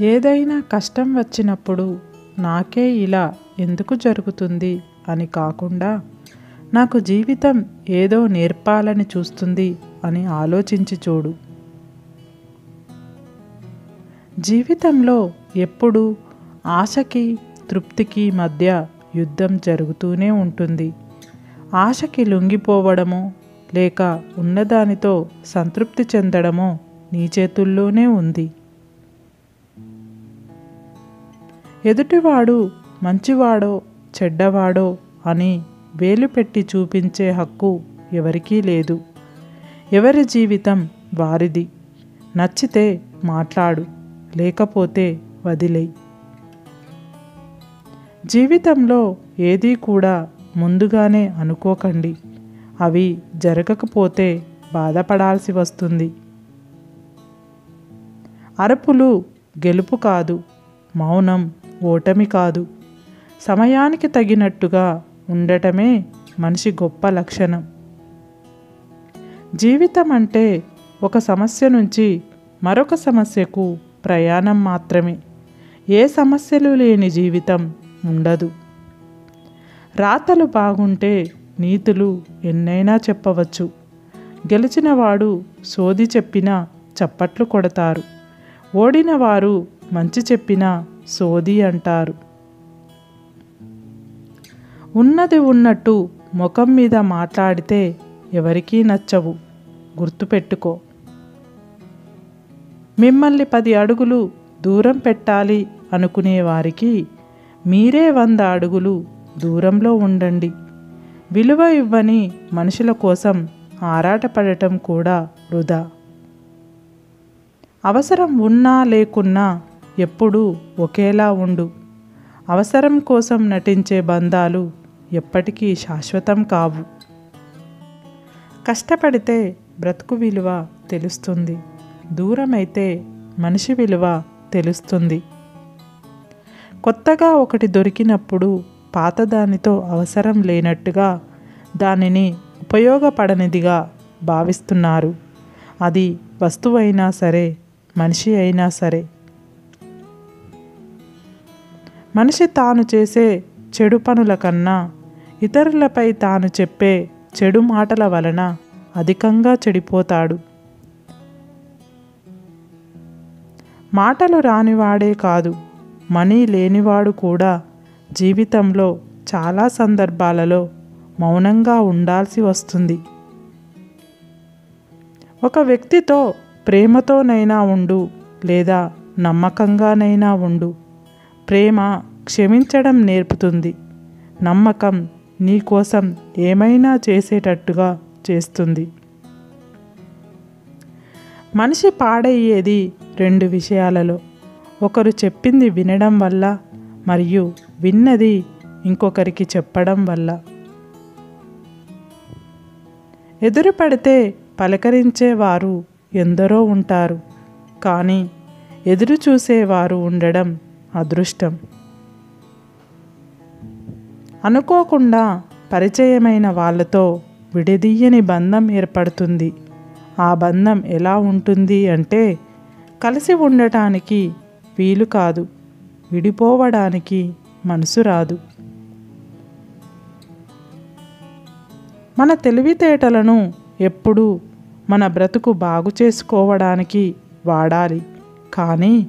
ఏదైనా కష్టం వచ్చినప్పుడు నాకే ఇలా ఎందుకు జరుగుతుంది అని కాకుండా నాకు జీవితం ఏదో నేర్పాలని చూస్తుంది అని ఆలోచించి చూడు. జీవితంలో ఎప్పుడు ఆశకి తృప్తికి మధ్య యుద్ధం జరుగుతూనే ఉంటుంది. ఆశకి లొంగిపోవడమో లేక ఉన్నదానితో సంతృప్తి చెందడమో నీ చేతుల్లోనే ఉంది. ఎదుటివాడు మంచివాడో చెడ్డవాడో అని వేలు పెట్టి చూపించే హక్కు ఎవరికీ లేదు. ఎవరి జీవితం వారిది. నచ్చితే మాట్లాడు లేకపోతే వదిలేయి. జీవితంలో ఏదీ కూడా ముందుగానే అనుకోకండి. అవి జరగకపోతే బాధపడాల్సి వస్తుంది. అరుపులు గెలుపు కాదు మౌనం ఓటమి కాదు. సమయానికి తగినట్టుగా ఉండటమే మనిషి గొప్ప లక్షణం. జీవితం అంటే ఒక సమస్య నుంచి మరొక సమస్యకు ప్రయాణం మాత్రమే. ఏ సమస్యలు లేని జీవితం ఉండదు. రాతలు బాగుంటే నీతులు ఎన్నైనా చెప్పవచ్చు. గెలిచినవాడు సోది చెప్పినా చప్పట్లు కొడతారు. ఓడినవారు మంచి చెప్పిన సోది అంటారు. ఉన్నది ఉన్నట్టు ముఖం మీద మాట్లాడితే ఎవరికీ నచ్చవు. గుర్తుపెట్టుకో మిమ్మల్ని పది అడుగులు దూరం పెట్టాలి అనుకునే వారికి మీరే వంద అడుగులు దూరంలో ఉండండి. విలువ ఇవ్వని మనుషుల కోసం ఆరాటపడటం కూడా వృధా. అవసరం ఉన్నా లేకున్నా ఎప్పుడూ ఒకేలా ఉండు. అవసరం కోసం నటించే బంధాలు ఎప్పటికీ శాశ్వతం కావు. కష్టపడితే బ్రతుకు విలువ తెలుస్తుంది. దూరమైతే మనిషి విలువ తెలుస్తుంది. కొత్తగా ఒకటి దొరికినప్పుడు పాతదానితో అవసరం లేనట్టుగా దానిని ఉపయోగపడనిదిగా భావిస్తున్నారు. అది వస్తువైనా సరే మనిషి అయినా సరే. మనిషి తాను చేసే చెడు పనుల కన్నా ఇతరులపై తాను చెప్పే చెడు మాటల వలన అధికంగా చెడిపోతాడు. మాటలు రానివాడే కాదు మనీ లేనివాడు కూడా జీవితంలో చాలా సందర్భాలలో మౌనంగా ఉండాల్సి వస్తుంది. ఒక వ్యక్తితో ప్రేమతోనైనా ఉండు లేదా నమ్మకంగానైనా ఉండు. ప్రేమ క్షమించడం నేర్పుతుంది. నమ్మకం నీ కోసం ఏమైనా చేసేటట్టుగా చేస్తుంది. మనిషి పాడయ్యేది రెండు విషయాలలో. ఒకరు చెప్పింది వినడం వల్ల మరియు విన్నది ఇంకొకరికి చెప్పడం వల్ల. ఎదురుపడితే పలకరించేవారు ఎందరో ఉంటారు కానీ ఎదురు చూసేవారు ఉండడం అదృష్టం. అనుకోకుండా పరిచయమైన వాళ్ళతో విడదీయని బంధం ఏర్పడుతుంది. ఆ బంధం ఎలా ఉంటుంది అంటే కలిసి ఉండటానికి వీలు కాదు విడిపోవడానికి మనసు రాదు. మన తెలివితేటలను ఎప్పుడూ మన బ్రతుకు బాగు చేసుకోవడానికి వాడాలి. కానీ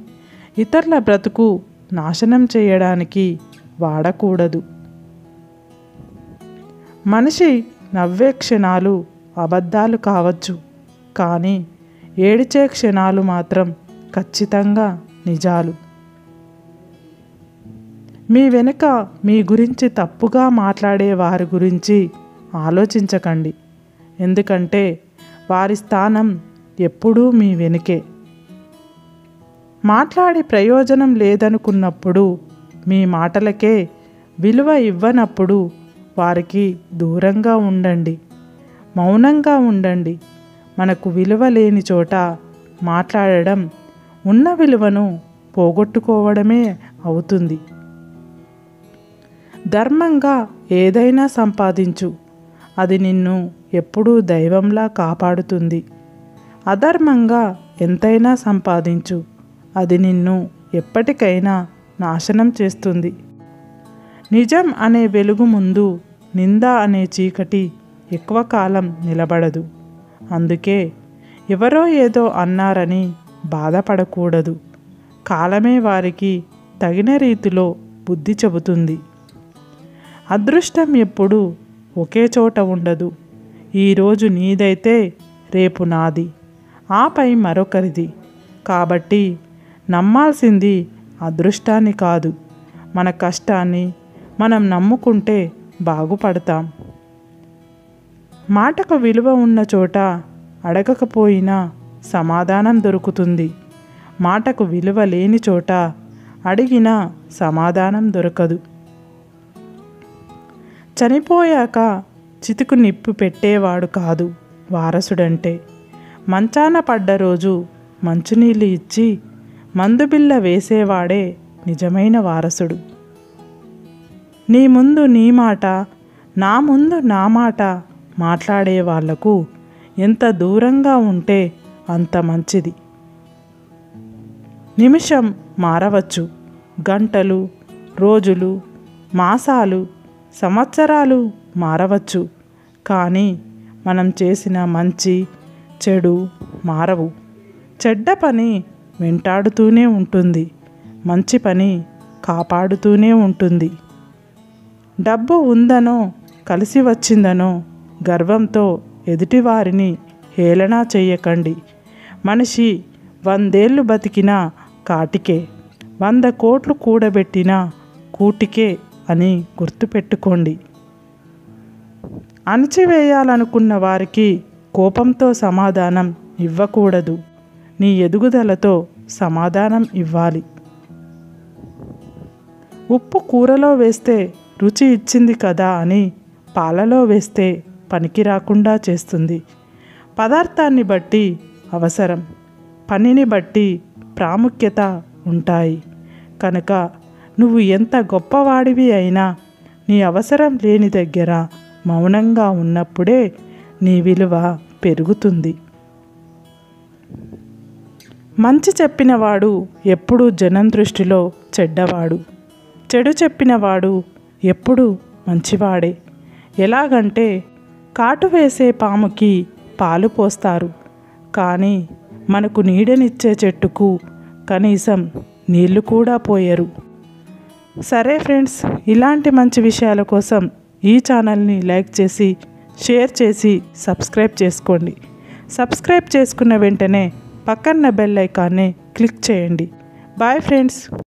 ఇతరుల బ్రతుకు నాశనం చేయడానికి వాడకూడదు. మనిషి నవ్వే క్షణాలు అబద్ధాలు కావచ్చు. కానీ ఏడిచే క్షణాలు మాత్రం ఖచ్చితంగా నిజాలు. మీ వెనుక మీ గురించి తప్పుగా మాట్లాడే వారి గురించి ఆలోచించకండి. ఎందుకంటే వారి స్థానం ఎప్పుడూ మీ వెనుకే. మాట్లాడి ప్రయోజనం లేదనుకున్నప్పుడు మీ మాటలకే విలువ ఇవ్వనప్పుడు వారికి దూరంగా ఉండండి మౌనంగా ఉండండి. మనకు విలువ లేని చోట మాట్లాడడం ఉన్న విలువను పోగొట్టుకోవడమే అవుతుంది. ధర్మంగా ఏదైనా సంపాదించు. అది నిన్ను ఎప్పుడూ దైవంలా కాపాడుతుంది. అధర్మంగా ఎంతైనా సంపాదించు. అది నిన్ను ఎప్పటికైనా నాశనం చేస్తుంది. నిజం అనే వెలుగు ముందు నింద అనే చీకటి ఎక్కువ కాలం నిలబడదు. అందుకే ఎవరో ఏదో అన్నారని బాధపడకూడదు. కాలమే వారికి తగిన రీతిలో బుద్ధి చెబుతుంది. అదృష్టం ఎప్పుడు ఒకే చోట ఉండదు. ఈరోజు నీదైతే రేపు నాది. ఆపై మరొకరిది. కాబట్టి నమ్మాల్సింది అదృష్టాన్ని కాదు. మన కష్టాన్ని మనం నమ్ముకుంటే బాగుపడతాం. మాటకు విలువ ఉన్న చోట అడగకపోయినా సమాధానం దొరుకుతుంది. మాటకు విలువ లేని చోట అడిగినా సమాధానం దొరకదు. చనిపోయాక చితుకు నిప్పు పెట్టేవాడు కాదు వారసుడంటే. మంచాన పడ్డ రోజు మంచునీళ్ళు ఇచ్చి మందుబిల్ల వేసేవాడే నిజమైన వారసుడు. నీ ముందు నీ మాట నా ముందు నా మాట మాట్లాడే వాళ్ళకు ఎంత దూరంగా ఉంటే అంత మంచిది. నిమిషం మారవచ్చు గంటలు రోజులు మాసాలు సంవత్సరాలు మారవచ్చు కానీ మనం చేసిన మంచి చెడు మారవు. చెడ్డ పని వెంటాడుతూనే ఉంటుంది మంచి పని కాపాడుతూనే ఉంటుంది. డబ్బు ఉందనో కలిసి వచ్చిందనో గర్వంతో ఎదుటివారిని హేళన చేయకండి. మనిషి వందేళ్ళు బతికినా కాటికే వంద కోట్లు కూడబెట్టినా కూటికే అని గుర్తుపెట్టుకోండి. అణచివేయాలనుకున్న వారికి కోపంతో సమాధానం ఇవ్వకూడదు. నీ ఎదుగుదలతో సమాధానం ఇవ్వాలి. ఉప్పు కూరలో వేస్తే రుచి ఇచ్చింది కదా అని పాలలో వేస్తే పనికి రాకుండా చేస్తుంది. పదార్థాన్ని బట్టి అవసరం. పనిని బట్టి ప్రాముఖ్యత ఉంటాయి. కనుక నువ్వు ఎంత గొప్పవాడివి అయినా నీ అవసరం లేని దగ్గర మౌనంగా ఉన్నప్పుడే నీ విలువ పెరుగుతుంది. మంచి చెప్పినవాడు ఎప్పుడూ జనం దృష్టిలో చెడ్డవాడు. చెడు చెప్పినవాడు ఎప్పుడూ మంచివాడే. ఎలాగంటే కాటు వేసే పాముకి పాలు పోస్తారు. కానీ మనకు నీడనిచ్చే చెట్టుకు కనీసం నీళ్ళు కూడా పోయరు. సరే ఫ్రెండ్స్ ఇలాంటి మంచి విషయాల కోసం ఈ ఛానల్ని లైక్ చేసి షేర్ చేసి సబ్స్క్రైబ్ చేసుకోండి. సబ్స్క్రైబ్ చేసుకున్న వెంటనే పక్కన్న బెల్ ఐకాన్ని క్లిక్ చేయండి. Bye friends!